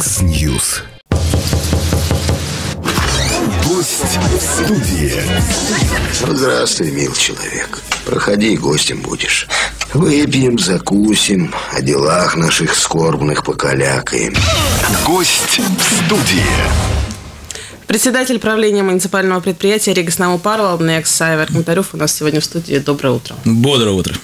X-News. Гость в студии. Здравствуй, мил человек. Проходи, гостем будешь. Выпьем, закусим, о делах наших скорбных покалякаем. Гость в студии. Председатель правления муниципального предприятия Рига Снаму Парловна Экс Айвер Контарев у нас сегодня в студии. Доброе утро. Бодрое утро.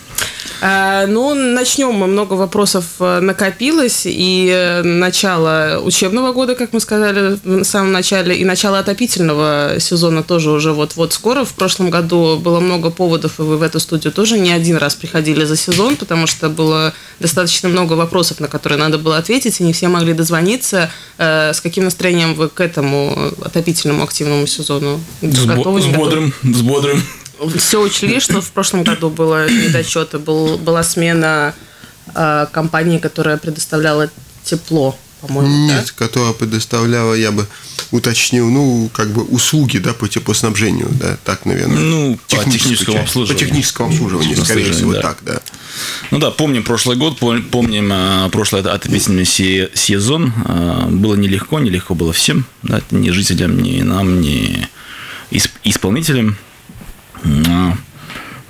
А, ну, начнем. Много вопросов э, накопилось. И э, начало учебного года, как мы сказали в самом начале, и начало отопительного сезона тоже уже вот-вот скоро. В прошлом году было много поводов, и вы в эту студию тоже не один раз приходили за сезон, потому что было достаточно много вопросов, на которые надо было ответить, и не все могли дозвониться. Э, с каким настроением вы к этому отопительному активному сезону С, бо- с бодрым, с бодрым все учли, что в прошлом году было недочеты, был, была смена э, компании, которая предоставляла тепло, по-моему. Нет, да? которая предоставляла, я бы уточнил, ну, как бы услуги, да, по теплоснабжению, да, так, наверное. Ну, по техническому часть. обслуживанию. По техническому обслуживанию, скорее всего, да. так, да. Ну да, помним прошлый год, помним а, прошлый отопительный сезон. А, было нелегко, нелегко было всем, да, ни жителям, ни нам, ни исполнителям.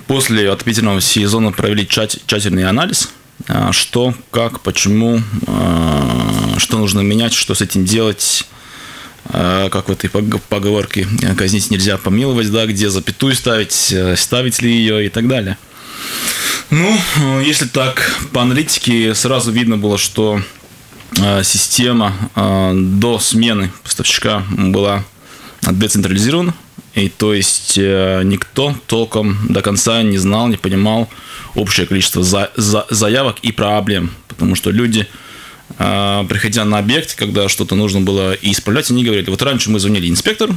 После отопительного сезона провели тщательный анализ, а, что, как, почему, а, что нужно менять, что с этим делать, а, как в этой поговорке казнить нельзя помиловать, да, где запятую ставить, ставить ли ее и так далее. Ну, если так, по аналитике сразу видно было, что система до смены поставщика была децентрализирована, и то есть э, никто толком до конца не знал, не понимал общее количество за, за, заявок и проблем. Потому что люди, э, приходя на объект, когда что-то нужно было исправлять, они говорили, вот раньше мы звонили инспектору,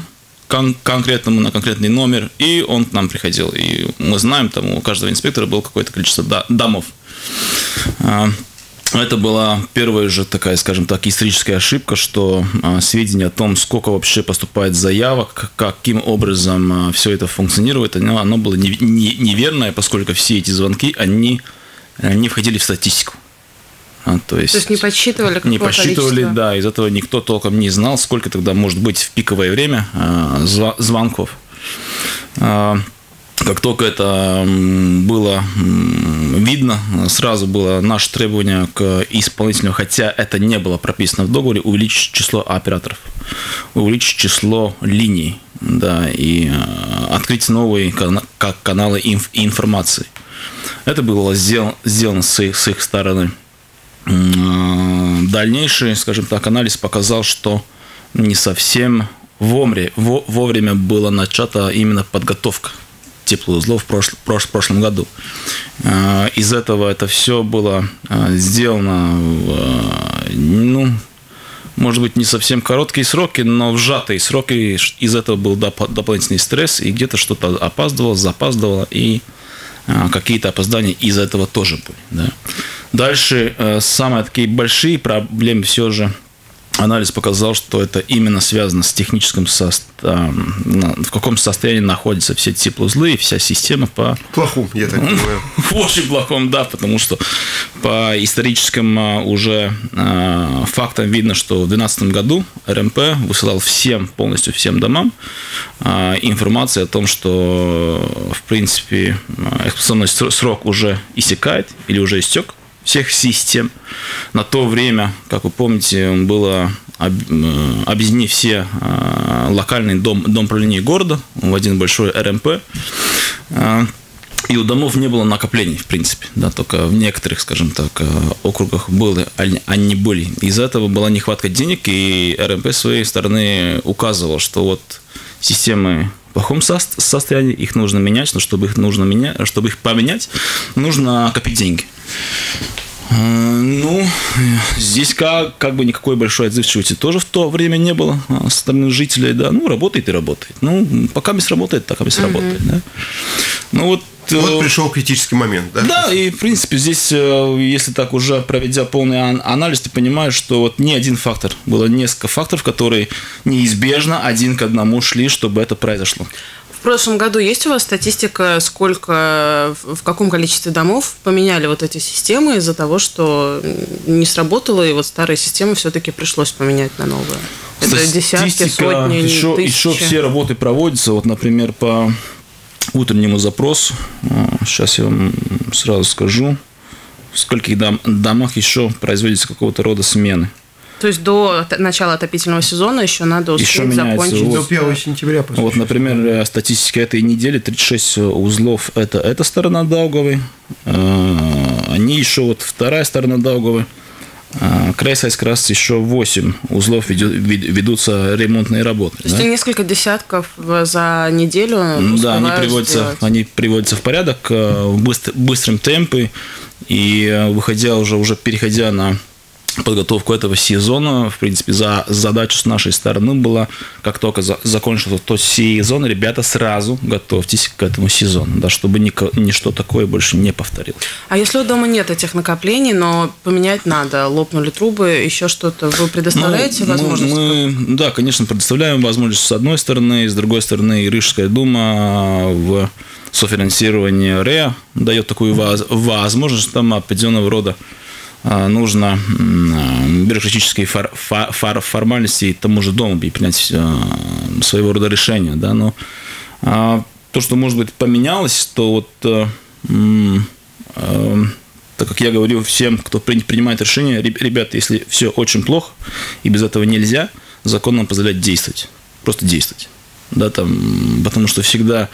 кон- конкретному на конкретный номер, и он к нам приходил. И мы знаем, там у каждого инспектора было какое-то количество домов. Это была первая же такая, скажем так, историческая ошибка, что а, сведения о том, сколько вообще поступает заявок, каким образом а, все это функционирует, оно, оно было не, не, неверное, поскольку все эти звонки, они а, не входили в статистику. А, то, есть, то есть не подсчитывали Не подсчитывали, количество? да, из этого никто толком не знал, сколько тогда может быть в пиковое время а, звонков. А, как только это было видно, сразу было наше требование к исполнителю, хотя это не было прописано в договоре, увеличить число операторов, увеличить число линий, да, и э, открыть новые каналы информации. Это было сделано с их, с их стороны. Дальнейший, скажем так, анализ показал, что не совсем вовремя, вовремя была начата именно подготовка теплоузлов в, прошлом, в прошлом году. А, из этого это все было а, сделано, в, ну, может быть, не совсем короткие сроки, но в сжатые сроки. Из этого был дополнительный стресс, и где-то что-то опаздывало, запаздывало, и а, какие-то опоздания из этого тоже были. Да. Дальше самые такие большие проблемы все же анализ показал, что это именно связано с техническим состоянием, в каком состоянии находятся все теплоузлы и вся система по... Плохом, я так понимаю. Очень плохом, да, потому что по историческим а, уже а, фактам видно, что в 2012 году РМП высылал всем, полностью всем домам а, информацию о том, что, в принципе, эксплуатационный срок уже иссякает или уже истек, всех систем. На то время, как вы помните, было объединены все а, локальные дом, дом правления города в один большой РМП. И у домов не было накоплений, в принципе. Да, только в некоторых, скажем так, округах были, они были. Из-за этого была нехватка денег, и РМП с своей стороны указывал, что вот системы в плохом состоянии, их нужно менять, но чтобы их нужно менять, чтобы их поменять, нужно копить деньги. Э, ну, здесь как, как бы никакой большой отзывчивости тоже в то время не было а, со стороны жителей, да, ну, работает и работает. Ну, пока без работает, так и без работает, да. Ну, вот вот э, пришел критический момент, да? Да, и в принципе здесь, э, если так уже проведя полный анализ, ты понимаешь, что вот не один фактор, было несколько факторов, которые неизбежно один к одному шли, чтобы это произошло. В прошлом году есть у вас статистика, сколько, в каком количестве домов поменяли вот эти системы из-за того, что не сработало, и вот старые системы все-таки пришлось поменять на новые? Это десятки, сотни, еще, тысячи? еще все работы проводятся. Вот, например, по утреннему запросу. Сейчас я вам сразу скажу, в скольких дом, домах еще производится какого-то рода смены. То есть до начала отопительного сезона еще надо успеть Еще закончить. вот- До 1 сентября. по Вот, например, э, статистика этой недели, 36 узлов – это эта сторона Даугавы. Э, Они еще, вот вторая сторона Даугавы. Э, Крайсайс как раз еще 8 узлов веду- вед- ведутся ремонтные работы. То есть да? несколько десятков в- за неделю Да, они приводятся, сделать. они приводятся в порядок э, в быстр- быстром темпе. И э, выходя уже, уже переходя на подготовку этого сезона, в принципе, за задачу с нашей стороны была, как только за, закончился тот сезон, ребята, сразу готовьтесь к этому сезону, да, чтобы нико- ничто такое больше не повторилось. А если у дома нет этих накоплений, но поменять надо, лопнули трубы, еще что-то, вы предоставляете Ну, мы- возможность? Мы, да, конечно, предоставляем возможность с одной стороны, с другой стороны, Рижская дума в софинансировании РЭА дает такую воз- возможность, там определенного рода а, нужно м, а, бюрократические фор- фор- формальности тому же дому и принять а, своего рода решение, да, но а, то, что, может быть, поменялось, то вот так как я говорил всем, кто при- принимает решение, «Реб- ребята, если все очень плохо и без этого нельзя, закон нам позволяет действовать. Просто действовать. Да, там, потому что всегда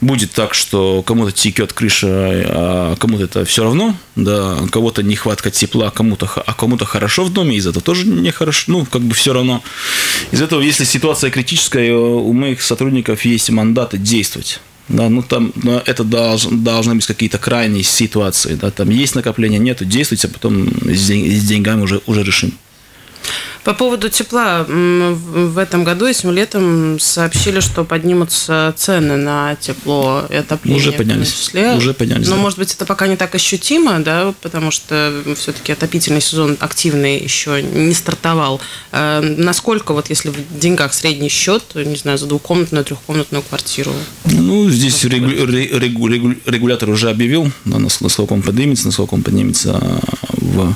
будет так, что кому-то текет крыша, а кому-то это все равно, да, кого-то нехватка тепла, кому-то, х- а кому-то хорошо в доме, из этого тоже нехорошо, ну, как бы все равно. Из этого, если ситуация критическая, у моих сотрудников есть мандаты действовать. Да, ну там но это долж- должны быть какие-то крайние ситуации. Да, там есть накопление, нету, действуйте, а потом с деньгами уже, уже решим. По поводу тепла, в этом году, этим летом сообщили, что поднимутся цены на тепло и отопление. Уже поднялись. числе. Уже поднялись, Но, да. может быть, это пока не так ощутимо, да, потому что все-таки отопительный сезон активный еще не стартовал. Э, Насколько, вот если в деньгах средний счет, не знаю, за двухкомнатную, трехкомнатную квартиру? Ну, здесь регу- ре- регу- регу- регулятор уже объявил, насколько он поднимется, насколько он поднимется в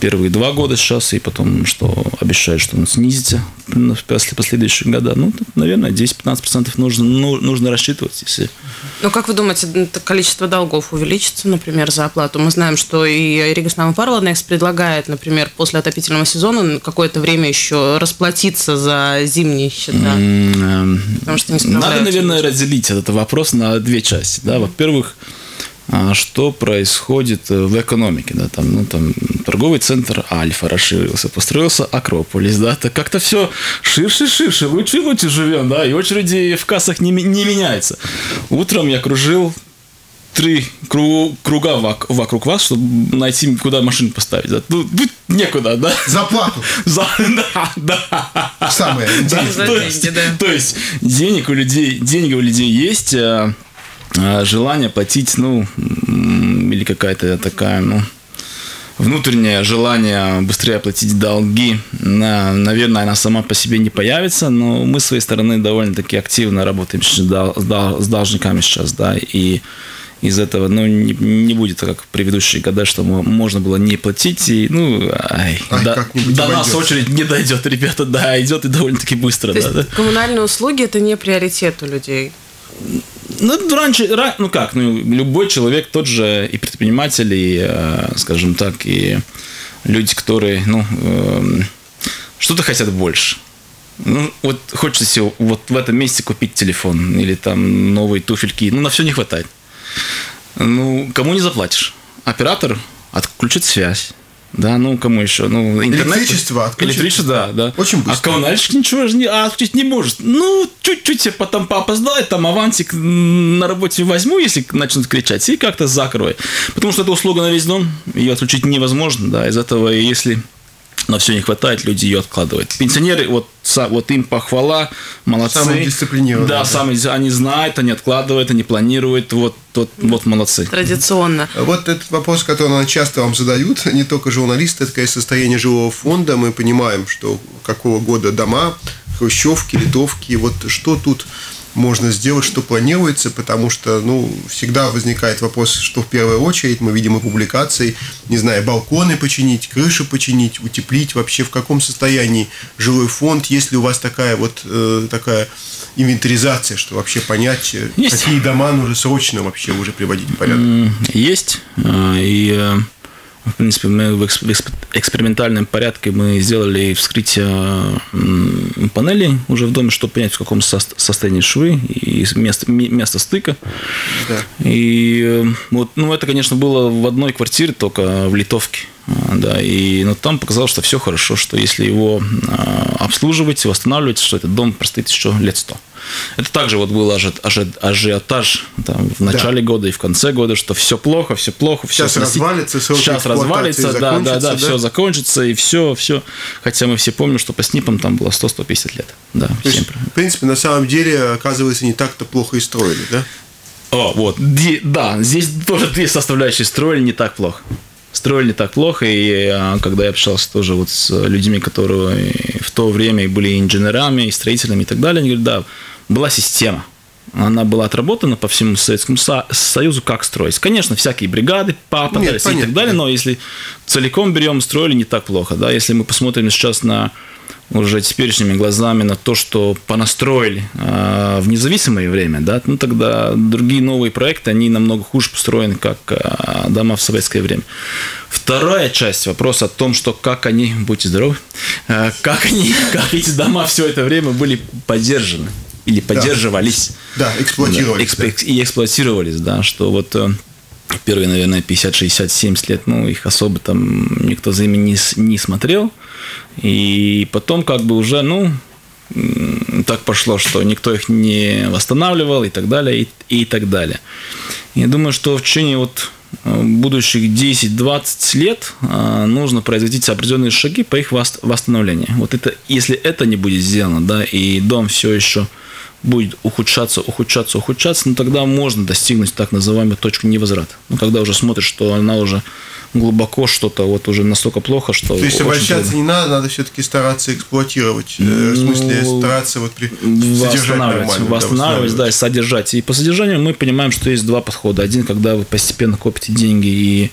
первые два года сейчас, и потом, что обещает, что он снизится в после последующих года. Ну, тут, наверное, 10-15% нужно, ну, нужно рассчитывать, если Ну, как вы думаете, количество долгов увеличится, например, за оплату? Мы знаем, что и Ригас Парвалднекс предлагает, например, после отопительного сезона какое-то время еще расплатиться за зимние счета. Потому что не Надо, наверное, разделить этот вопрос на две части. Да? Во-первых, что происходит э, в экономике. Да? Там, ну, там, торговый центр Альфа расширился, построился Акрополис. Да? Так как-то все ширше и ширше, лучше лучше живем. Да? И очереди в кассах не, не меняются. Утром я кружил три кру- круга вок- вокруг вас, чтобы найти, куда машину поставить. Да? Ну, тут некуда, да? Зарплату. За- Да, да. Самое Да, то, деньги, есть, да. то есть денег у людей, денег у людей есть, а, а, желание платить, ну, или какая-то такая, ну, внутреннее желание быстрее оплатить долги, на- наверное, она сама по себе не появится, но мы с своей стороны довольно-таки активно работаем с дол- с дол- с должниками сейчас, да, и из этого, ну, не, не будет как в предыдущие года, что мо- можно было не платить, и, ну, ай, Ай, до, до нас очередь не дойдет, ребята, да, идет и довольно-таки быстро, То да, да. есть коммунальные услуги это не приоритет у людей. Ну, раньше, ра- ну как, ну, любой человек тот же и предприниматель, и, э, скажем так, и люди, которые, ну, эм, что-то хотят больше. Ну, вот хочется себе вот в этом месте купить телефон или там новые туфельки. Ну, на все не хватает. Ну, кому не заплатишь? Оператор отключит связь. Да, ну кому еще? Ну, интернет. Электричество отключит. Электричество, да, да. Очень А быстро. коммунальщик ничего же не, а, отключить не может. Ну, чуть-чуть себе потом поопоздает, там авансик на работе возьму, если начнут кричать, и как-то закрою. Потому что это услуга на весь дом, ее отключить невозможно, да, из этого, если на все не хватает, люди ее откладывают. Пенсионеры, вот, вот им похвала, молодцы. Самые дисциплинированные, Да, да. самые, они знают, они откладывают, они планируют, вот, вот, вот молодцы. Традиционно. Вот этот вопрос, который нам часто вам задают, не только журналисты, это, конечно, состояние жилого фонда. Мы понимаем, что какого года дома, хрущевки, литовки, вот что тут можно сделать, что планируется, потому что, ну, всегда возникает вопрос, что в первую очередь мы видим и публикации, не знаю, балконы починить, крышу починить, утеплить, вообще в каком состоянии жилой фонд, если у вас такая вот э, такая инвентаризация, что вообще понять, Есть. какие дома нужно срочно вообще уже приводить в порядок. Есть. А, И, э, в принципе, мы в экс- в эксп- экспериментальном порядке мы сделали вскрытие м, панелей уже в доме, чтобы понять, в каком сос- состоянии швы и место, место стыка. Да. И э, вот, ну, это, конечно, было в одной квартире только в Литовке. А, Да, и но там показалось, что все хорошо, что если его а, обслуживать, восстанавливать, что этот дом простоит еще лет сто. Это также вот был ажи- ажи- ажиотаж там, в начале года и в конце года, что все плохо, все плохо, все Сейчас развалится, сроки сейчас развалится, да, да, да, да? все закончится и все, все. Хотя мы все помним, что по СНИПам там было 100-150 лет. Да, есть, в принципе, на самом деле, оказывается, не так-то плохо и строили, да? О, вот. Ди- да, здесь тоже две составляющие. Строили не так плохо. Строили не так плохо, и а, когда я общался тоже вот с людьми, которые в то время были инженерами, и строителями и так далее, они говорят, да, была система. Она была отработана по всему Советскому Со- Союзу, как строить. Конечно, всякие бригады попадались и понятно, так далее, да. но если целиком берем, строили не так плохо. Да? Если мы посмотрим сейчас на уже теперешними глазами на то, что понастроили э, в независимое время, да, ну тогда другие новые проекты, они намного хуже построены, как э, дома в советское время. Вторая часть вопроса о том, что как они, будьте здоровы, э, как они, как эти дома все это время были поддержаны или поддерживались. Да, эксплуатировались, Да, эксп- И эксплуатировались, да, что вот э, первые, наверное, 50, 60, 70 лет, ну, их особо там никто за ими не, не смотрел. И потом как бы уже, ну, так пошло, что никто их не восстанавливал и так далее, и, и так далее. Я думаю, что в течение вот э, будущих 10-20 лет э, нужно производить определенные шаги по их вос- восстановлению. Вот это, если это не будет сделано, да, и дом все еще будет ухудшаться, ухудшаться, ухудшаться, ну тогда можно достигнуть так называемой точки невозврата. Ну, когда уже смотришь, что она уже глубоко что-то вот уже настолько плохо, что... То есть обольщаться не надо, надо все-таки стараться эксплуатировать. э, в смысле, Ну, стараться вот при... восстанавливать, да, восстанавливать, да, и содержать. И по содержанию мы понимаем, что есть два подхода. Один, когда вы постепенно копите деньги и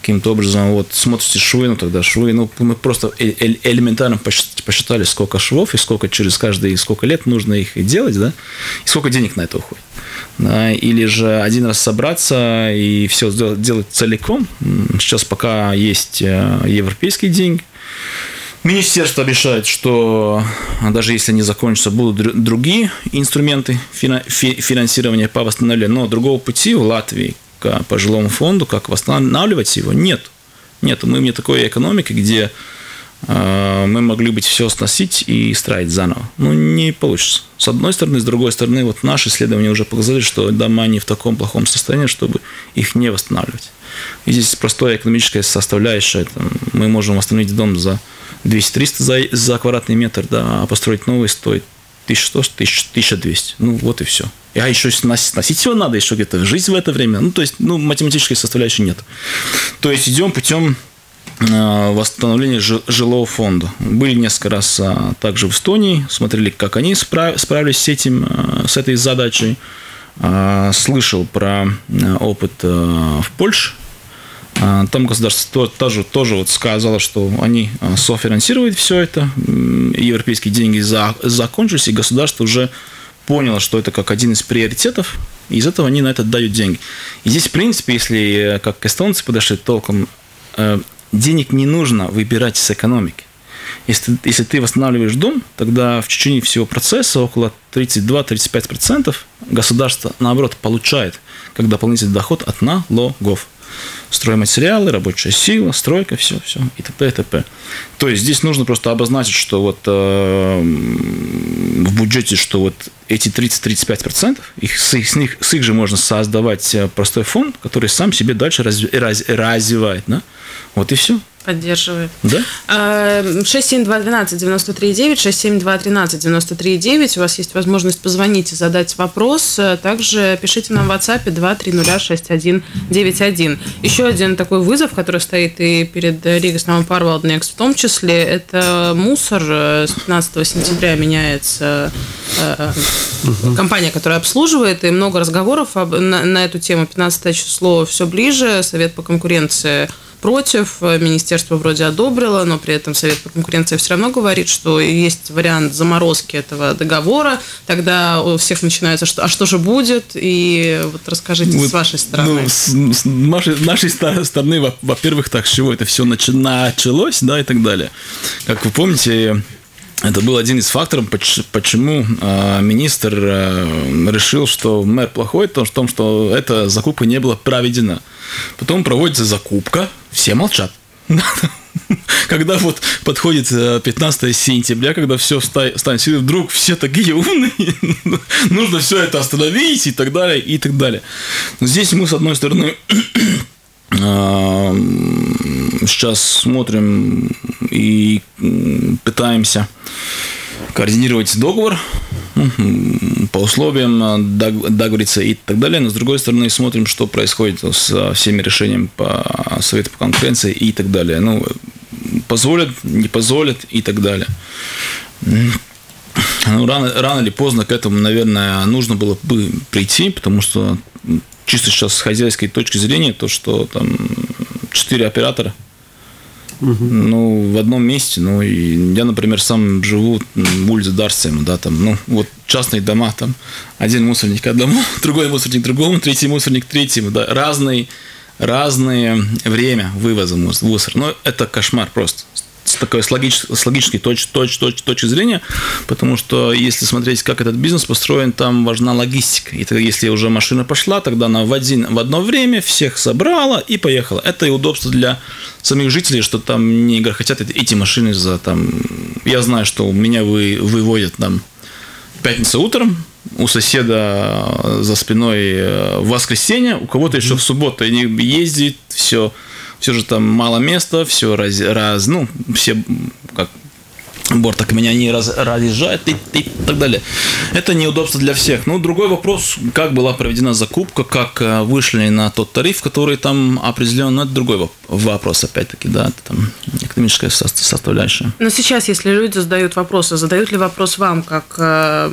каким-то образом вот смотрите швы, ну тогда швы, ну мы просто э- э- элементарно посч- посчитали, сколько швов и сколько через каждые сколько лет нужно их делать, да, и сколько денег на это уходит. Или же один раз собраться и все сделать, делать целиком. Сейчас пока есть э, европейские деньги, Министерство обещает, что даже если не закончатся, будут дру- другие инструменты фина- фи- финансирования по восстановлению. Но другого пути в Латвии к- по жилому фонду, как восстанавливать его, нет. Нет, мы не такой экономики, где э, мы могли бы все сносить и строить заново. Ну, не получится. С одной стороны, с другой стороны, вот наши исследования уже показали, что дома не в таком плохом состоянии, чтобы их не восстанавливать. И здесь простая экономическая составляющая. Там, мы можем восстановить дом за 200-300 за, за квадратный метр, да, а построить новый стоит 1100, 1000, 1200. Ну, вот и все. А еще снос- сносить его надо, еще где-то жить в это время. Ну, то есть, ну, математической составляющей нет. То есть, идем путем э, восстановления жи- жилого фонда. Были несколько раз а, также в Эстонии, смотрели, как они спра- справились с этим, э, с этой задачей. А, Слышал про э, опыт э, в Польше. А, Там государство то- тоже, тоже вот сказало, что они софинансируют все это. Европейские деньги за- закончились, и государство уже поняло, что это как один из приоритетов, и из этого они на это дают деньги. И здесь, в принципе, если э, как эстонцы подошли толком, э, денег не нужно выбирать с экономики. Если, если ты восстанавливаешь дом, тогда в течение всего процесса около 32-35% государство, наоборот, получает как дополнительный доход от налогов. Стройматериалы, рабочая сила, стройка, все, все, и т.п. и т.п. То есть здесь нужно просто обозначить, что вот э, в бюджете, что вот эти 30-35%, их, с, их, с, них, с их же можно создавать э, простой фонд, который сам себе дальше разви- раз- развивает. Да? Вот и все. Поддерживает. Да? 672-12-93-9, 672-13-93-9. У вас есть возможность позвонить и задать вопрос. Также пишите нам в WhatsApp 2306191. Еще один такой вызов, который стоит и перед Ригой Снамопарвал Next в том числе, это мусор. С 15 сентября меняется угу. компания, которая обслуживает, и много разговоров об, на, на эту тему. 15 число все ближе. Совет по конкуренции против, министерство вроде одобрило, но при этом Совет по конкуренции все равно говорит, что есть вариант заморозки этого договора, тогда у всех начинается, что, а что же будет, и вот расскажите вот, с вашей стороны. Ну, с, с нашей, нашей стороны, во-первых, так, с чего это все началось, да, и так далее. Как вы помните, это был один из факторов, почему э, министр э, решил, что мэр плохой, в том, что эта закупка не была проведена. Потом проводится закупка, все молчат. Когда вот подходит 15 э, сентября, когда все станет вдруг все такие умные, нужно все это остановить и так далее, и так далее. Здесь мы, с одной стороны, сейчас смотрим и пытаемся координировать договор по условиям договориться и так далее. Но с другой стороны смотрим, что происходит с всеми решениями по Совету по конкуренции и так далее. Ну, позволят, не позволят и так далее. Ну, рано, рано или поздно к этому, наверное, нужно было бы прийти, потому что чисто сейчас с хозяйской точки зрения, то, что там четыре оператора, ну, в одном месте, ну, и я, например, сам живу в улице Дарсема, да, там, ну, вот частные дома, там, один мусорник одному, другой мусорник другому, третий мусорник третьему, да, разные, разное время вывоза мусора, но это кошмар просто с такой с, логич, с логической точ, точ, точ, точки зрения, потому что если смотреть, как этот бизнес построен, там важна логистика. И тогда, если уже машина пошла, тогда она в, один, в одно время всех собрала и поехала. Это и удобство для самих жителей, что там не хотят эти машины за там... Я знаю, что у меня вы, выводят там пятница утром, у соседа за спиной э, в воскресенье, у кого-то еще в субботу. Они ездят, все все же там мало места, все раз, раз ну, все как борт так меня не раз, разъезжает и, и так далее. Это неудобство для всех. Ну, другой вопрос, как была проведена закупка, как э, вышли на тот тариф, который там определен, ну, это другой вопрос, опять-таки, да, это там экономическая составляющая. Но сейчас, если люди задают вопросы, задают ли вопрос вам, как э,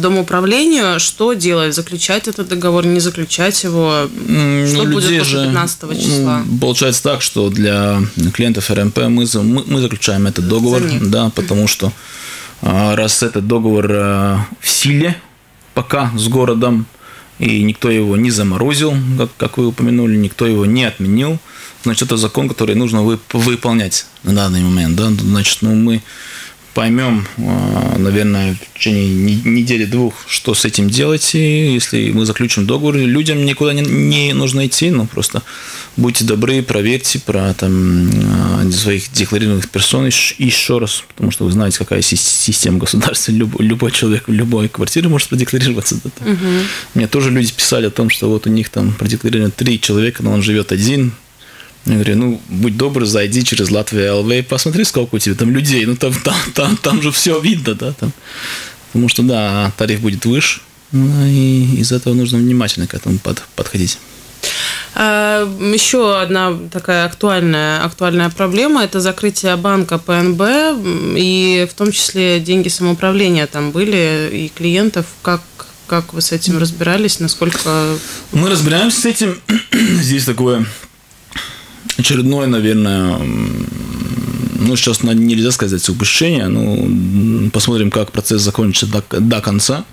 домоуправлению, что делать, заключать этот договор, не заключать его, ну, что будет после 15 ну, числа? Ну, получается так, что для клиентов РМП мы, мы, мы заключаем этот договор, да, потому что а, раз этот договор а, в силе пока с городом, и никто его не заморозил, как, как вы упомянули, никто его не отменил, значит, это закон, который нужно выполнять на данный момент. Да? Значит, ну, мы поймем, а, наверное, в течение недели-двух, что с этим делать. И если мы заключим договор, людям никуда не, не нужно идти, но просто будьте добры, проверьте про там, а, своих декларированных персон еще раз, потому что вы знаете, какая система государства. Любой, любой человек в любой квартире может продекларироваться. Да, там. Угу. Мне тоже люди писали о том, что вот у них там продекларировано три человека, но он живет один, я говорю, ну, будь добр, зайди через Латвию ЛВ и посмотри, сколько у тебя там людей. Ну, там, там, там, там же все видно, да, там. Потому что, да, тариф будет выше, ну, и из этого нужно внимательно к этому под, подходить. А, еще одна такая актуальная, актуальная проблема – это закрытие банка ПНБ, и в том числе деньги самоуправления там были, и клиентов. Как, как вы с этим разбирались? Насколько... Мы разбираемся с этим. Здесь такое очередное, наверное, ну, сейчас нельзя сказать упущение, ну, посмотрим, как процесс закончится до, до конца,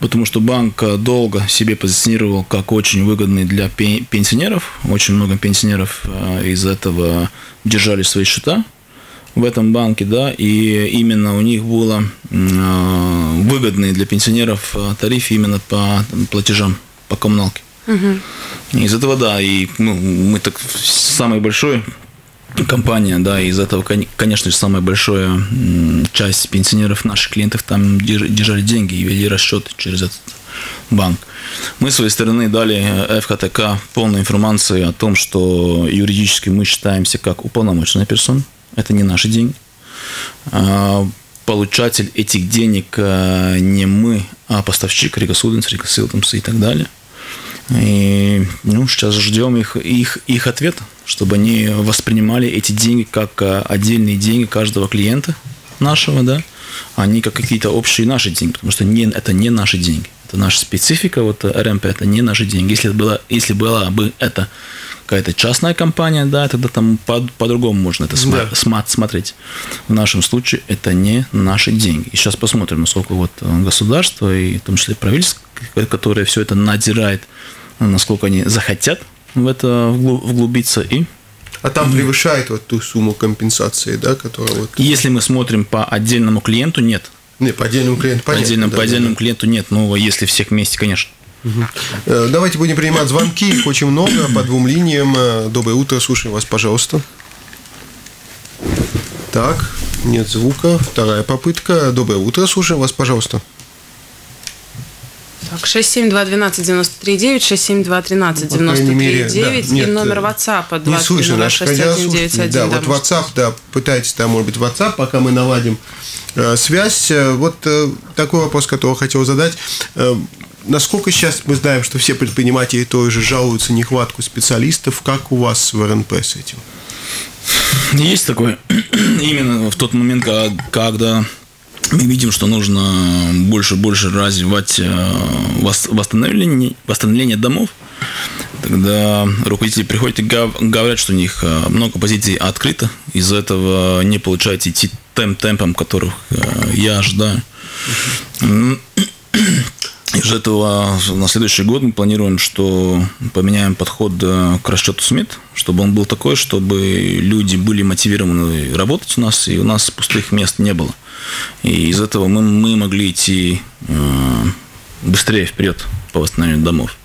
потому что банк долго себе позиционировал как очень выгодный для пенсионеров, очень много пенсионеров э, из этого держали свои счета в этом банке, да, и именно у них было э, выгодный для пенсионеров э, тариф именно по платежам по коммуналке. Из этого, да, и ну, мы так самый большой компания, да, из этого, конечно же, самая большая часть пенсионеров, наших клиентов там держали деньги и вели расчеты через этот банк. Мы, с своей стороны, дали ФХТК полную информацию о том, что юридически мы считаемся как уполномоченная персона. Это не наши деньги. А, получатель этих денег э, не мы, а поставщик Рига Суденс, Рига Силтемс и так далее. И ну, сейчас ждем их, их, их ответа, чтобы они воспринимали эти деньги как э, отдельные деньги каждого клиента нашего, да, а не как какие-то общие наши деньги, потому что не, это не наши деньги. Это наша специфика, вот РМП, это не наши деньги. Если, было, если была бы это какая-то частная компания, да, тогда там по- по-другому можно это сма- да. смотреть. В нашем случае это не наши деньги. И сейчас посмотрим, насколько вот государство, и в том числе правительство, которое все это надирает, насколько они захотят в это вглубиться и а там превышает вот ту сумму компенсации, да, которая вот... Если мы смотрим по отдельному клиенту, нет. Не, по отдельному клиенту понятно. По отдельному, да, по отдельному да. клиенту нет, но если всех вместе, конечно. Угу. Давайте будем принимать звонки, их очень много, по двум линиям. Э, доброе утро, слушаем вас, пожалуйста. Так, нет звука. Вторая попытка. Доброе утро, слушаем вас, пожалуйста. Так, 672-12-93-9, 672-13-93-9 и номер WhatsApp 20 Не слышно, наш Да, вот WhatsApp, да, пытайтесь там, может быть, WhatsApp, пока мы наладим э, связь. Э, вот э, такой вопрос, который хотел задать. Э, насколько сейчас мы знаем, что все предприниматели тоже жалуются нехватку специалистов, как у вас в РНП с этим? Есть такое. Именно в тот момент, когда мы видим, что нужно больше и больше развивать э, восстановление, восстановление домов, тогда руководители приходят и говорят, что у них э, много позиций открыто, из-за этого не получается идти тем темпом, которых э, я ожидаю. Из этого на следующий год мы планируем, что поменяем подход к расчету СМИТ, чтобы он был такой, чтобы люди были мотивированы работать у нас, и у нас пустых мест не было. И из этого мы, мы могли идти э, быстрее вперед по восстановлению домов.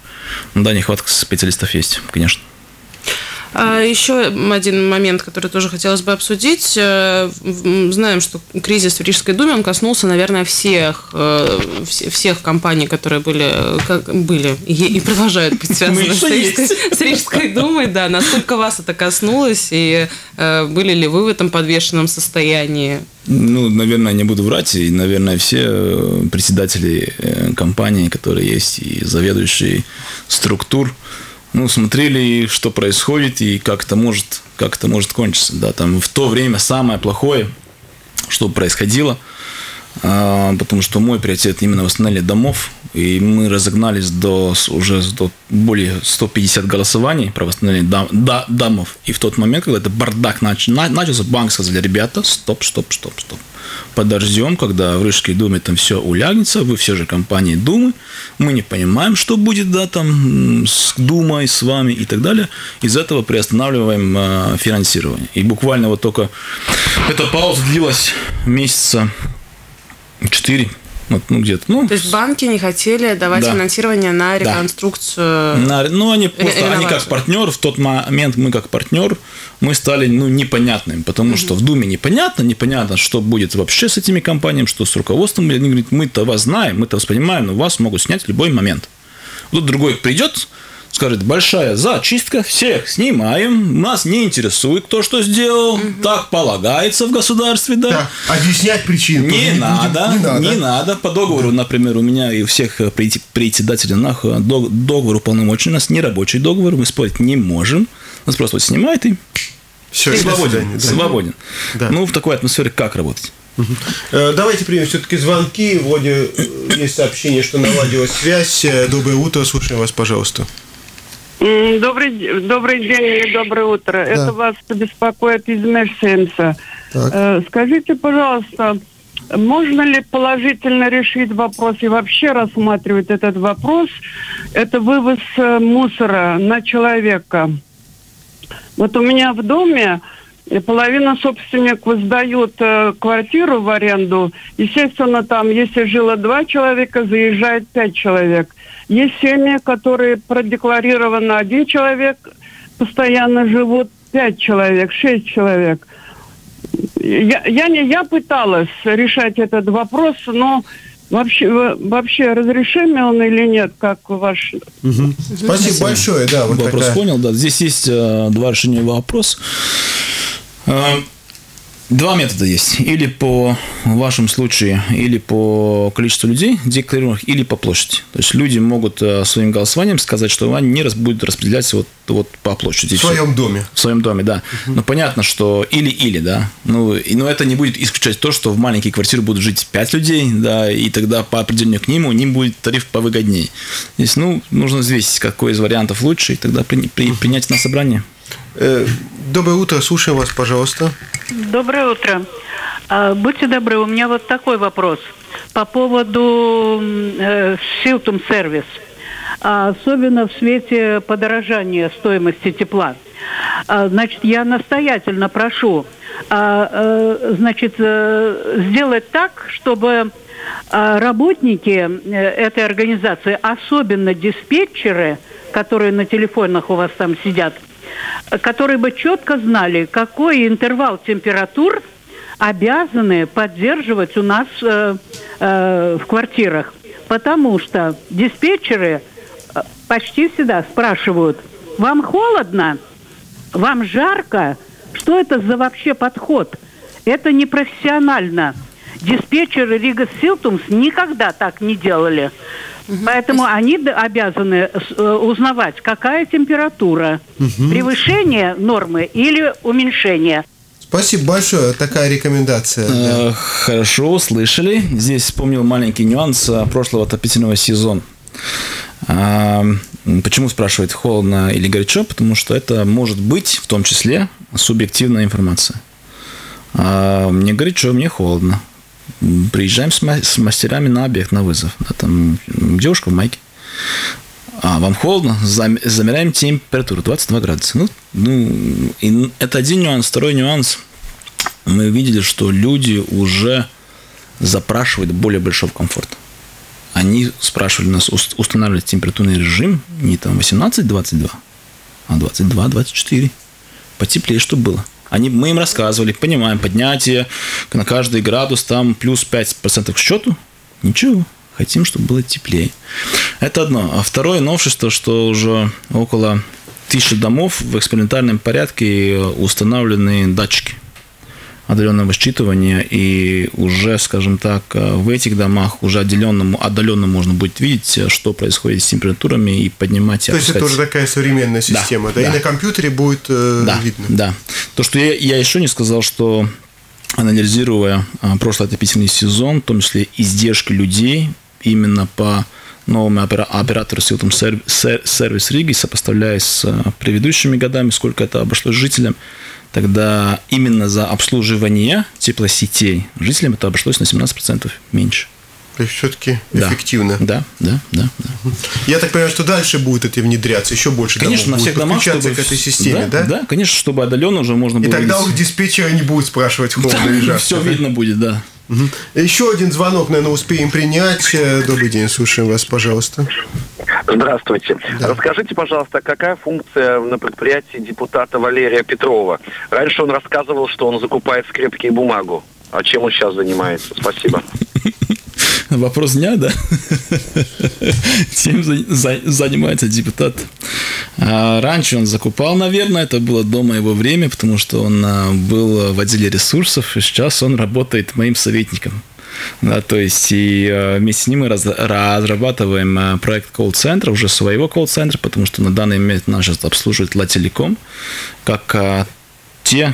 Ну да, нехватка специалистов есть, конечно. А еще один момент, который тоже хотелось бы обсудить. Э, знаем, что кризис в Рижской думе, он коснулся, наверное, всех, э, всех компаний, которые были, как, были и, продолжают быть связаны с Рижской, с Рижской думой. Да, насколько вас это коснулось, и э, были ли вы в этом подвешенном состоянии? Ну, наверное, не буду врать, и, наверное, все председатели компаний, которые есть, и заведующие структур, ну, смотрели, что происходит и как это может, как это может кончиться. Да, там в то время самое плохое, что происходило, потому что мой приоритет именно восстановление домов, и мы разогнались до уже до более 150 голосований про восстановление дом, да, домов. И в тот момент, когда это бардак нач, начался, банк сказали, ребята, стоп, стоп, стоп, стоп подождем, когда в Рижской думе там все улягнется, вы все же компании Думы, мы не понимаем, что будет, да, там, с Думой, с вами и так далее. Из этого приостанавливаем э, финансирование. И буквально вот только эта пауза длилась месяца 4 вот, ну, где-то. Ну, То есть банки не хотели давать да. финансирование на реконструкцию? На, ну, они просто, они как партнер, в тот момент мы как партнер, мы стали ну, непонятными, потому угу. что в Думе непонятно, непонятно, что будет вообще с этими компаниями, что с руководством. Они говорят, мы-то вас знаем, мы-то вас понимаем, но вас могут снять в любой момент. Тут другой придет, скажет, большая зачистка, всех снимаем, нас не интересует, кто что сделал, угу. так полагается в государстве, да. да. Объяснять причину. Не надо, не надо, не надо. По договору, например, у меня и у всех председателей нахуй договор уполномочен, у нас не рабочий договор, мы спорить не можем. Нас просто вот снимает и все, ты свободен. Да. Свободен. Да. Ну, в такой атмосфере как работать? Э, давайте примем все-таки звонки. Вроде э, есть сообщение, что наладилась связь. Э, доброе утро, слушаем вас, пожалуйста. Добрый, добрый день и доброе утро. Да. Это вас беспокоит из Мерсенса. Скажите, пожалуйста, можно ли положительно решить вопрос и вообще рассматривать этот вопрос? Это вывоз мусора на человека. Вот у меня в доме половина собственников сдают э, квартиру в аренду. Естественно, там, если жило два человека, заезжает пять человек. Есть семьи, которые продекларировано один человек, постоянно живут пять человек, шесть человек. Я, я не я пыталась решать этот вопрос, но Вообще, вообще разрешимый он или нет, как ваш... Угу. Спасибо большое, да. Вот Вопрос такая... понял, да. Здесь есть э, два решения вопроса. Э, Два метода есть. Или по в вашем случае, или по количеству людей декларированных, или по площади. То есть люди могут э, своим голосованием сказать, что они не будут распределяться вот, вот по площади. В своем доме. В своем доме, да. Угу. Но понятно, что или-или, да. Ну, и, но это не будет исключать то, что в маленькой квартире будут жить 5 людей, да, и тогда по определению к ним у них будет тариф повыгоднее. Здесь, ну, нужно взвесить, какой из вариантов лучше, и тогда при, при, принять на собрание. Э, доброе утро, слушаем вас, пожалуйста. Доброе утро. А, будьте добры, у меня вот такой вопрос по поводу э, Силтум сервис, а особенно в свете подорожания стоимости тепла. А, значит, я настоятельно прошу, э, значит, сделать так, чтобы работники этой организации, особенно диспетчеры, которые на телефонах у вас там сидят, которые бы четко знали, какой интервал температур обязаны поддерживать у нас э, э, в квартирах. Потому что диспетчеры э, почти всегда спрашивают, вам холодно, вам жарко, что это за вообще подход? Это непрофессионально. Диспетчеры Рига Силтумс никогда так не делали. Угу. Поэтому есть... они обязаны э, узнавать, какая температура, угу. превышение нормы или уменьшение. Спасибо большое, такая рекомендация. Э, хорошо, услышали. Здесь вспомнил маленький нюанс э, прошлого отопительного сезона. А, почему спрашивает холодно или горячо? Потому что это может быть в том числе субъективная информация. А, мне горячо, мне холодно приезжаем с, мастерами на объект, на вызов. Да, там девушка в майке. А, вам холодно? Замеряем температуру 22 градуса. Ну, ну, и это один нюанс. Второй нюанс. Мы видели, что люди уже запрашивают более большого комфорта. Они спрашивали нас устанавливать температурный режим не там 18-22, а 22-24. Потеплее, чтобы было. Они, мы им рассказывали, понимаем, поднятие на каждый градус там плюс 5% к счету. Ничего, хотим, чтобы было теплее. Это одно. А второе новшество, что уже около тысячи домов в экспериментальном порядке установлены датчики – отдаленного считывания, и уже, скажем так, в этих домах уже отделенному, отдаленно можно будет видеть, что происходит с температурами и поднимать и То есть это уже такая современная система, да? да? И на компьютере будет э, да, видно. Да. То, что я, я еще не сказал, что анализируя а, прошлый отопительный сезон, в том числе издержки людей именно по новому оператору Силтум сервис Риги, сопоставляя с а, предыдущими годами, сколько это обошлось жителям, тогда именно за обслуживание теплосетей жителям это обошлось на 17% меньше. То есть все-таки да. эффективно. Да, да, да, да. Я так понимаю, что дальше будет это внедряться, еще больше конечно, домов на всех домах, чтобы... к этой системе, да, да? Да, конечно, чтобы отдаленно уже можно было... И тогда у диспетчера не будет спрашивать холодно или жарко. Все видно будет, да. Угу. Еще один звонок, наверное, успеем принять. Э, добрый день, слушаем вас, пожалуйста. Здравствуйте. Да. Расскажите, пожалуйста, какая функция на предприятии депутата Валерия Петрова? Раньше он рассказывал, что он закупает скрепки и бумагу. А чем он сейчас занимается? Спасибо. Вопрос дня, да? Чем занимается депутат? А, раньше он закупал, наверное, это было до моего времени, потому что он а, был в отделе ресурсов, и сейчас он работает моим советником. Да, то есть и а, вместе с ним мы раз, разрабатываем проект колл-центра, уже своего колл-центра, потому что на данный момент нас обслуживает Лателеком, как те,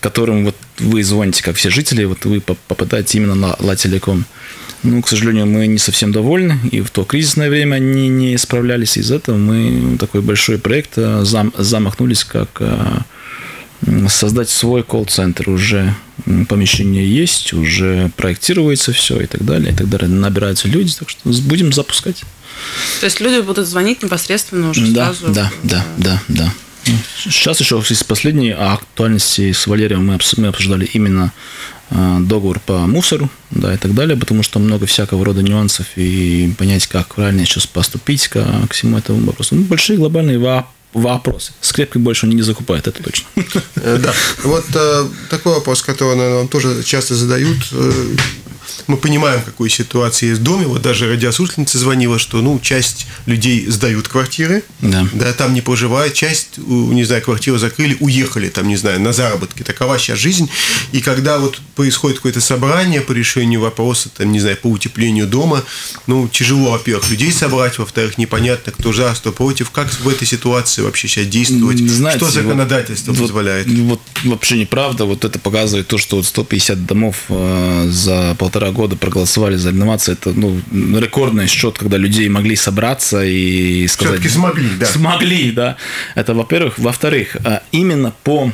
которым вот вы звоните, как все жители, вот вы попадаете именно на Лателеком. Ну, к сожалению, мы не совсем довольны, и в то кризисное время они не справлялись. Из этого мы такой большой проект э, зам, замахнулись, как э, создать свой колл-центр. Уже помещение есть, уже проектируется все и так далее, и так далее. Набираются люди, так что будем запускать. То есть люди будут звонить непосредственно уже да, сразу? Да, да, да, да. Сейчас еще из последней актуальности с Валерием мы обсуждали именно Э, договор по мусору, да, и так далее, потому что много всякого рода нюансов и понять, как правильно сейчас поступить к, к всему этому вопросу. Ну, большие глобальные вопросы. Скрепки больше не закупают, это точно. Э, да. Вот э, такой вопрос, который, наверное, вам тоже часто задают. Мы понимаем, какой ситуации есть в доме. Вот даже радиослушательница звонила, что ну, часть людей сдают квартиры, да. да, там не проживают, часть, не знаю, квартиру закрыли, уехали там, не знаю, на заработки. Такова сейчас жизнь. И когда вот происходит какое-то собрание по решению вопроса, там, не знаю, по утеплению дома, ну, тяжело, во-первых, людей собрать, во-вторых, непонятно, кто за, кто против. Как в этой ситуации вообще сейчас действовать? Знаете, что законодательство вот, позволяет? Вот, вообще неправда. Вот это показывает то, что вот 150 домов э, за полтора года проголосовали за реновацию. Это ну, рекордный счет, когда людей могли собраться и сказать... Все-таки смогли, да. Смогли, да. Это, во-первых. Во-вторых, э, именно по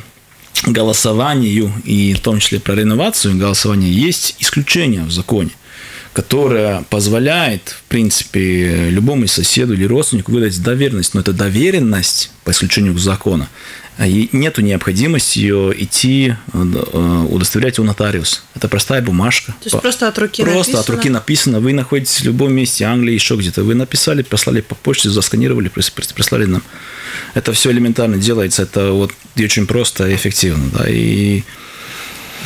голосованию и в том числе про реновацию голосования есть исключение в законе которая позволяет, в принципе, любому соседу или родственнику выдать доверенность. Но это доверенность по исключению к закону. И нету необходимости ее идти э, удостоверять у нотариуса. Это простая бумажка. То есть просто от руки Просто написано? от руки написано. Вы находитесь в любом месте Англии, еще где-то. Вы написали, послали по почте, засканировали, прислали нам. Это все элементарно делается. Это вот очень просто и эффективно. Да, и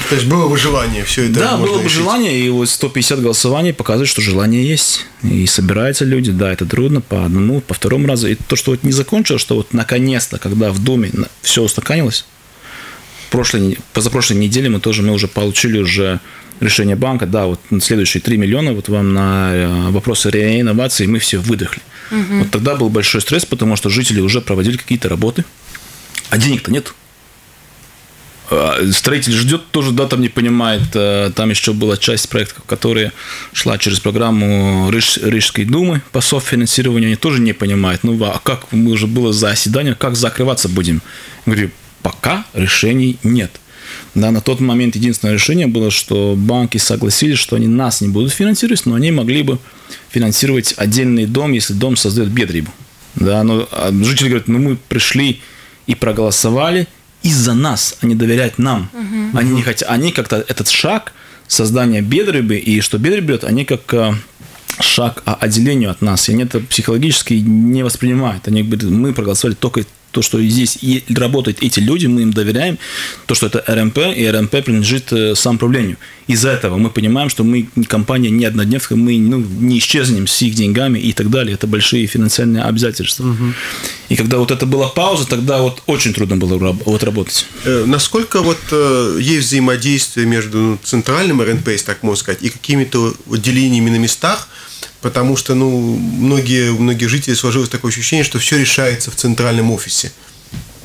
то есть было бы желание все это Да, было бы решить. желание, и вот 150 голосований показывает, что желание есть. И собираются люди, да, это трудно по одному, по второму разу. И то, что вот не закончилось, что вот наконец-то, когда в доме все устаканилось, прошлой, позапрошлой неделе мы тоже мы уже получили уже решение банка, да, вот следующие 3 миллиона вот вам на э, вопросы реинновации, мы все выдохли. Угу. Вот тогда был большой стресс, потому что жители уже проводили какие-то работы, а денег-то нет. А, строитель ждет тоже, да, там не понимает. Э, там еще была часть проектов, которая шла через программу Риж, Рижской думы по софинансированию. Они тоже не понимают. Ну, а как мы уже было за оседание, как закрываться будем? Говорю, пока решений нет. Да, на тот момент единственное решение было, что банки согласились, что они нас не будут финансировать, но они могли бы финансировать отдельный дом, если дом создает бедрибу. Да, но а жители говорят, ну мы пришли и проголосовали, из-за нас, они доверяют нам. Угу. Они не хотят, они как-то этот шаг создания бедрыбы и что бедры берет, они как э, шаг отделению от нас. И они это психологически не воспринимают. Они говорят, мы проголосовали только то, что здесь работают эти люди, мы им доверяем, то, что это РМП, и РМП принадлежит э, самоуправлению. Из-за этого мы понимаем, что мы компания не однодневка, мы ну, не исчезнем с их деньгами и так далее. Это большие финансовые обязательства. Угу. И когда вот это была пауза, тогда вот очень трудно было вот работать. Э, насколько вот э, есть взаимодействие между ну, центральным РНП, если так можно сказать, и какими-то отделениями на местах, потому что ну, многие, многие жители сложилось такое ощущение, что все решается в центральном офисе.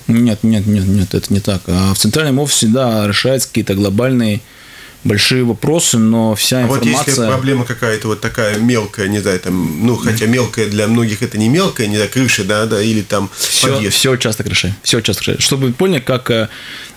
Нет, нет, нет, нет, это не так. А в центральном офисе, да, решаются какие-то глобальные большие вопросы, но вся информация... А вот если проблема какая-то вот такая мелкая, не знаю, там, ну, хотя мелкая для многих это не мелкая, не знаю, крыша, да, да, или там все, подъезд. Все участок крыши, все участок крыши. Чтобы вы поняли, как э,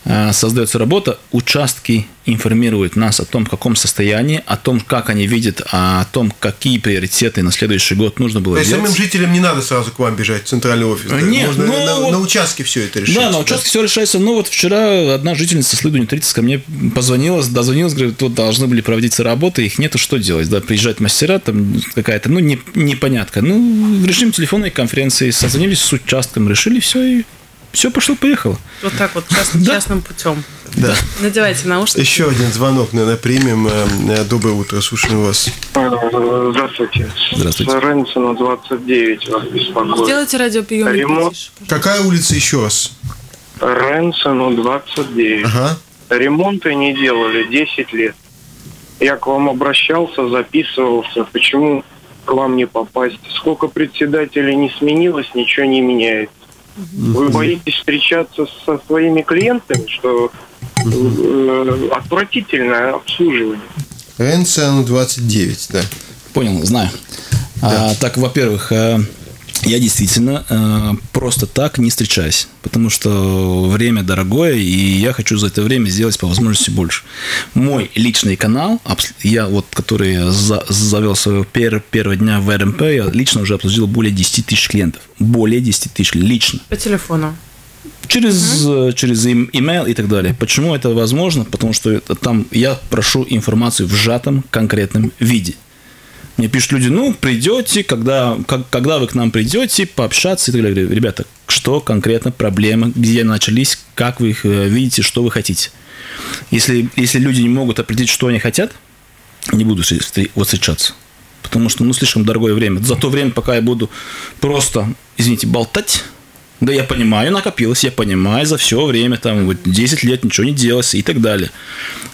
э, создается работа, участки информируют нас о том, в каком состоянии, о том, как они видят, о том, какие приоритеты на следующий год нужно было То есть самим жителям не надо сразу к вам бежать в центральный офис? Да? Нет, Можно ну, на, на участке все это решить? Да, на участке да? все решается. Ну вот вчера одна жительница с Лидуни 30 ко мне позвонила, дозвонилась, говорит, тут должны были проводиться работы, их нету, что делать? Да, приезжают мастера, там какая-то, ну, не, непонятка. Ну, в режим телефонной конференции созвонились с участком, решили все и все пошло-поехало. Вот так вот, частным, да. частным путем. Да. Надевайте наушники. Еще один звонок, наверное, примем. Э, доброе утро, слушаем вас. Здравствуйте. Здравствуйте. С Ренсона 29 вас беспокоит. Сделайте радиоприемник Ремонт... потише, Какая улица еще раз? Ренсону 29. Ага. Ремонты не делали 10 лет. Я к вам обращался, записывался. Почему к вам не попасть? Сколько председателей не сменилось, ничего не меняется. Вы боитесь встречаться со своими клиентами, что э, отвратительное обслуживание. НЦН 29, да. Понял, знаю. Да. А, так, во-первых, э, я действительно э, просто так не встречаюсь, потому что время дорогое, и я хочу за это время сделать по возможности больше. Мой личный канал, я вот, который за, завел своего пер, первого дня в РМП, я лично уже обслужил более 10 тысяч клиентов. Более 10 тысяч лично. По телефону? Через, угу. через имейл и так далее. Почему это возможно? Потому что там я прошу информацию в сжатом конкретном виде. Мне пишут люди, ну, придете, когда, как, когда вы к нам придете, пообщаться и так далее. Ребята, что конкретно проблемы, где начались, как вы их э, видите, что вы хотите. Если, если люди не могут определить, что они хотят, не буду вот встречаться. Потому что, ну, слишком дорогое время. За то время, пока я буду просто, извините, болтать, да, я понимаю, накопилось, я понимаю, за все время, там, вот 10 лет ничего не делалось и так далее.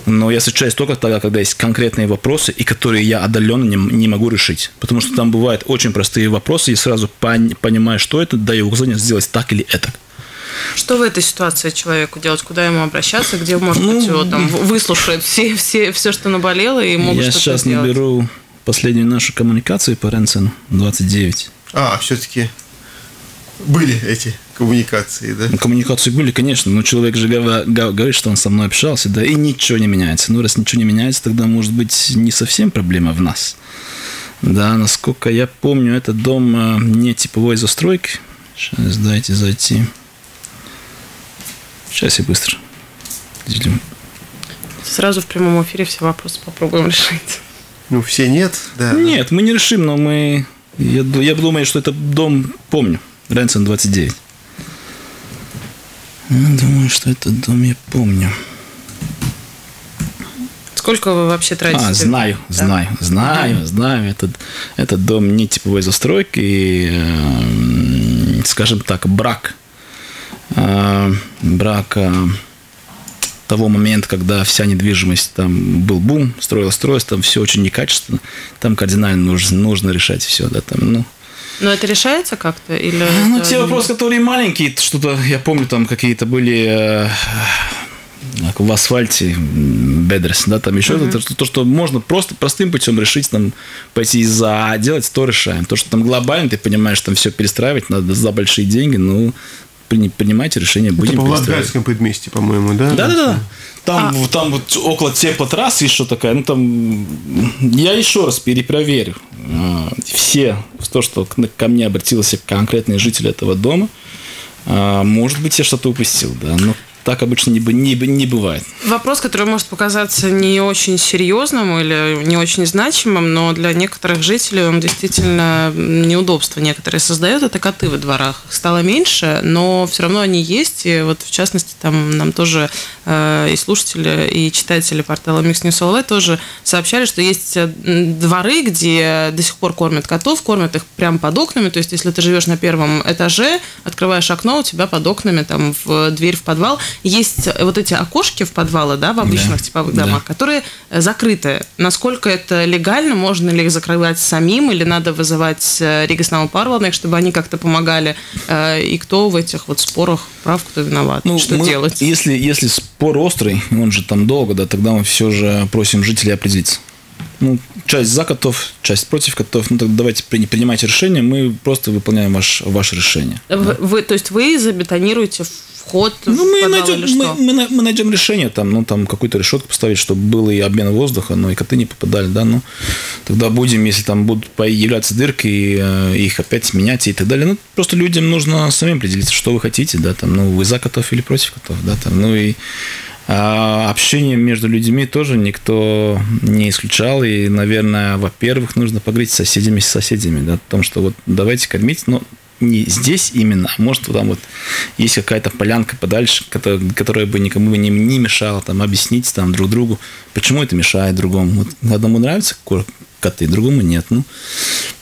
Но я встречаюсь только тогда, когда есть конкретные вопросы, и которые я отдаленно не, не могу решить. Потому что там бывают очень простые вопросы, и сразу пон, понимаю, что это, даю указание сделать так или это. Что в этой ситуации человеку делать? Куда ему обращаться? Где, может ну, быть, его там выслушают все, все, все, что наболело, и могут Я сейчас сделать? наберу последнюю нашу коммуникацию по Ренцену 29. А, все-таки были эти коммуникации, да? Ну, коммуникации были, конечно, но человек же говорит, что он со мной общался, да, и ничего не меняется. Ну, раз ничего не меняется, тогда, может быть, не совсем проблема в нас. Да, насколько я помню, этот дом э, не типовой застройки. Сейчас дайте зайти. Сейчас я быстро делю. Сразу в прямом эфире все вопросы попробуем решить. Ну, все нет, да. Нет, мы не решим, но мы... Я, я думаю, что этот дом помню. Ренсон 29. Я думаю, что этот дом я помню. Сколько вы вообще тратите? А, знаю, да? знаю, знаю, да. знаю. Этот, этот дом не типовой застройки. И, э, скажем так, брак а, брака того момента, когда вся недвижимость, там был бум, строилось, строилось, там все очень некачественно, там кардинально нужно, нужно решать все, да, там, ну, но это решается как-то? Или ну, это... те вопросы, которые маленькие, что-то, я помню, там какие-то были э, в асфальте бедрес, да, там еще uh-huh. то, то, что можно просто простым путем решить, там, пойти за делать, то решаем. То, что там глобально, ты понимаешь, там все перестраивать надо за большие деньги, ну, принимайте решение, будем Это по Волгоградском предместе, по-моему, да? Да-да-да. Там, а. там вот около теплотрассы еще такая, ну там, я еще раз перепроверю а, все, то, что ко мне обратился конкретный житель этого дома, а, может быть, я что-то упустил, да, но так обычно не, не, не бывает. Вопрос, который может показаться не очень серьезным или не очень значимым, но для некоторых жителей он действительно неудобство некоторые создает. Это коты во дворах. Их стало меньше, но все равно они есть. И вот в частности там нам тоже и слушатели, и читатели портала Mix News тоже сообщали, что есть дворы, где до сих пор кормят котов, кормят их прямо под окнами. То есть если ты живешь на первом этаже, открываешь окно, у тебя под окнами там в дверь в подвал – есть вот эти окошки в подвалы, да, в обычных да. типовых домах, да. которые э, закрыты. Насколько это легально? Можно ли их закрывать самим, или надо вызывать э, Ригаснаmu Парвалных, чтобы они как-то помогали? Э, и кто в этих вот спорах прав, кто виноват? Ну, что мы, делать? Если, если спор острый, он же там долго, да, тогда мы все же просим жителей определиться ну, часть за котов, часть против котов. Ну, тогда давайте принимайте решение, мы просто выполняем ваш, ваше решение. Вы, вы, то есть вы забетонируете вход ну, мы найдем, мы, мы, мы найдем решение, там, ну, там какую-то решетку поставить, чтобы был и обмен воздуха, но и коты не попадали, да, ну, тогда будем, если там будут появляться дырки, э, их опять менять и так далее. Ну, просто людям нужно самим определиться, что вы хотите, да, там, ну, вы за котов или против котов, да, там, ну, и а общение между людьми тоже никто не исключал. И, наверное, во-первых, нужно поговорить с соседями, с соседями, да, о том, что вот давайте кормить, но не здесь именно, а может там вот есть какая-то полянка подальше, которая, которая бы никому не, не мешала там объяснить там друг другу, почему это мешает другому. Вот одному нравится коты, другому нет. Ну,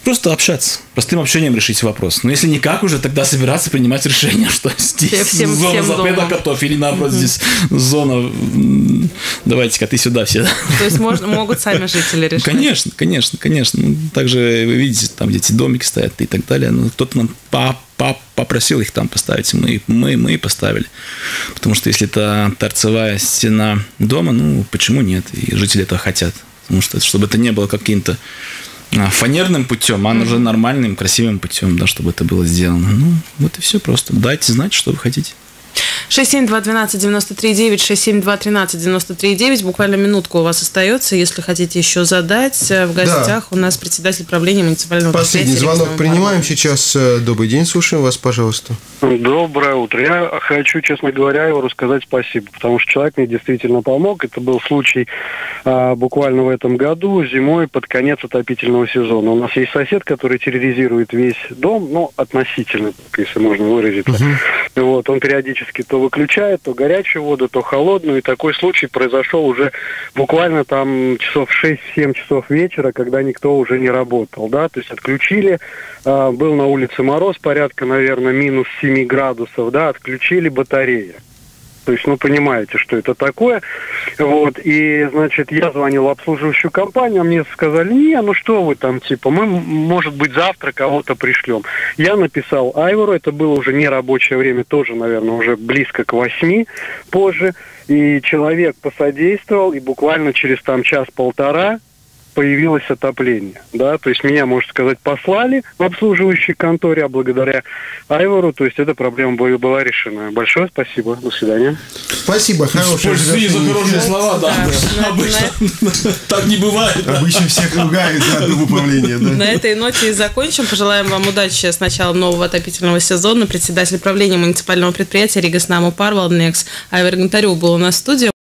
просто общаться. Простым общением решить вопрос. Но если никак уже, тогда собираться принимать решение, что здесь всем, зона всем запрета дома. котов или наоборот угу. здесь зона давайте коты сюда все. То есть можно, могут сами жители решить? Конечно, конечно, конечно. Ну, также вы видите, там дети домики стоят и так далее. Ну, кто-то нам пап, пап, попросил их там поставить, мы, мы, мы поставили. Потому что если это торцевая стена дома, ну почему нет? И жители этого хотят. Потому что, чтобы это не было каким-то а, фанерным путем, а уже нормальным, красивым путем, да, чтобы это было сделано. Ну, вот и все просто. Дайте знать, что вы хотите. 672-12-93-9, 672-13-93-9. Буквально минутку у вас остается, если хотите еще задать. Э, в гостях да. у нас председатель правления муниципального Последний звонок принимаем сейчас. Э, добрый день, слушаем вас, пожалуйста. Доброе утро. Я хочу, честно говоря, его рассказать спасибо, потому что человек мне действительно помог. Это был случай а, буквально в этом году, зимой, под конец отопительного сезона. У нас есть сосед, который терроризиет весь дом, ну, относительно, если можно выразиться. Угу. Вот, он периодически то выключает, то горячую воду, то холодную. И такой случай произошел уже буквально там часов 6-7 часов вечера, когда никто уже не работал, да, то есть отключили, э, был на улице мороз порядка, наверное, минус 7 градусов, да, отключили батареи. То есть, ну, понимаете, что это такое. Вот, и, значит, я звонил в обслуживающую компанию, а мне сказали, не, ну что вы там, типа, мы, может быть, завтра кого-то пришлем. Я написал Айвору, это было уже не рабочее время, тоже, наверное, уже близко к восьми позже, и человек посодействовал, и буквально через там час-полтора появилось отопление. Да? То есть меня, можно сказать, послали в обслуживающей конторе, а благодаря Айвору, то есть эта проблема была решена. Большое спасибо. До свидания. Спасибо. Хорошее за хорошие слова, да. Обычно так не бывает. Обычно всех ругают за управление. На этой ноте и закончим. Пожелаем вам удачи с началом нового отопительного сезона. Председатель правления муниципального предприятия Рига Снаму Парвалднекс Айвер Гонтарев был у нас в студии.